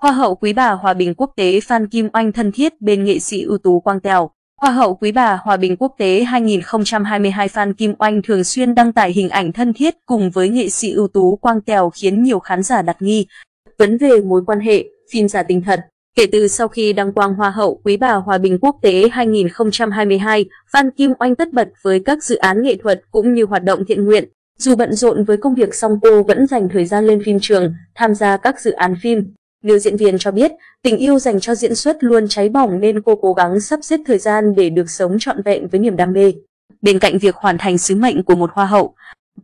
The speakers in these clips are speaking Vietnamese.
Hoa hậu Quý bà Hòa bình quốc tế Phan Kim Oanh thân thiết bên nghệ sĩ ưu tú Quang Tèo. Hoa hậu Quý bà Hòa bình quốc tế 2022 Phan Kim Oanh thường xuyên đăng tải hình ảnh thân thiết cùng với nghệ sĩ ưu tú Quang Tèo khiến nhiều khán giả đặt nghi vấn về mối quan hệ, phim giả tình thật. Kể từ sau khi đăng quang Hoa hậu Quý bà Hòa bình quốc tế 2022, Phan Kim Oanh tất bật với các dự án nghệ thuật cũng như hoạt động thiện nguyện. Dù bận rộn với công việc song cô vẫn dành thời gian lên phim trường, tham gia các dự án phim. Nữ diễn viên cho biết, tình yêu dành cho diễn xuất luôn cháy bỏng nên cô cố gắng sắp xếp thời gian để được sống trọn vẹn với niềm đam mê. Bên cạnh việc hoàn thành sứ mệnh của một hoa hậu,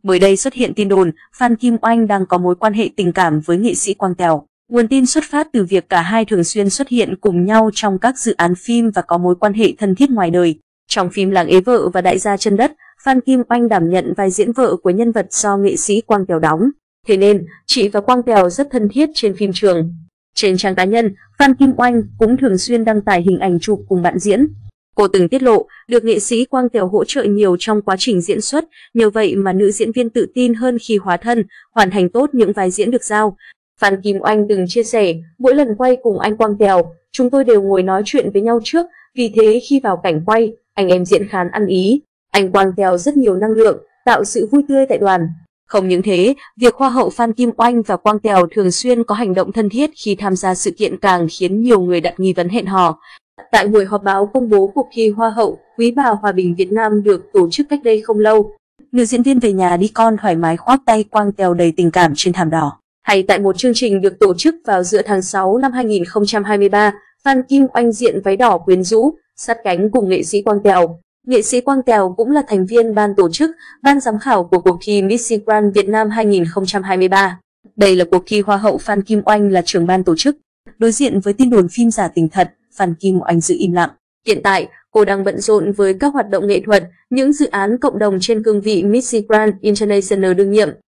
mới đây xuất hiện tin đồn Phan Kim Oanh đang có mối quan hệ tình cảm với nghệ sĩ Quang Tèo. Nguồn tin xuất phát từ việc cả hai thường xuyên xuất hiện cùng nhau trong các dự án phim và có mối quan hệ thân thiết ngoài đời. Trong phim Làng Ế Vợ và Đại gia chân đất, Phan Kim Oanh đảm nhận vai diễn vợ của nhân vật do nghệ sĩ Quang Tèo đóng. Thế nên, chị và Quang Tèo rất thân thiết trên phim trường. Trên trang cá nhân, Phan Kim Oanh cũng thường xuyên đăng tải hình ảnh chụp cùng bạn diễn. Cô từng tiết lộ, được nghệ sĩ Quang Tèo hỗ trợ nhiều trong quá trình diễn xuất, nhờ vậy mà nữ diễn viên tự tin hơn khi hóa thân, hoàn thành tốt những vai diễn được giao. Phan Kim Oanh từng chia sẻ, mỗi lần quay cùng anh Quang Tèo, chúng tôi đều ngồi nói chuyện với nhau trước, vì thế khi vào cảnh quay, anh em diễn khán ăn ý. Anh Quang Tèo rất nhiều năng lượng, tạo sự vui tươi tại đoàn. Không những thế, việc Hoa hậu Phan Kim Oanh và Quang Tèo thường xuyên có hành động thân thiết khi tham gia sự kiện càng khiến nhiều người đặt nghi vấn hẹn hò. Tại buổi họp báo công bố cuộc thi Hoa hậu Quý bà Hòa bình Việt Nam được tổ chức cách đây không lâu, nữ diễn viên về nhà đi con thoải mái khoác tay Quang Tèo đầy tình cảm trên thảm đỏ. Hay tại một chương trình được tổ chức vào giữa tháng 6 năm 2023, Phan Kim Oanh diện váy đỏ quyến rũ, sát cánh cùng nghệ sĩ Quang Tèo. Nghệ sĩ Quang Tèo cũng là thành viên ban tổ chức, ban giám khảo của cuộc thi Miss Grand Việt Nam 2023. Đây là cuộc thi Hoa hậu Phan Kim Oanh là trưởng ban tổ chức. Đối diện với tin đồn phim giả tình thật, Phan Kim Oanh giữ im lặng. Hiện tại, cô đang bận rộn với các hoạt động nghệ thuật, những dự án cộng đồng trên cương vị Miss Grand International đương nhiệm.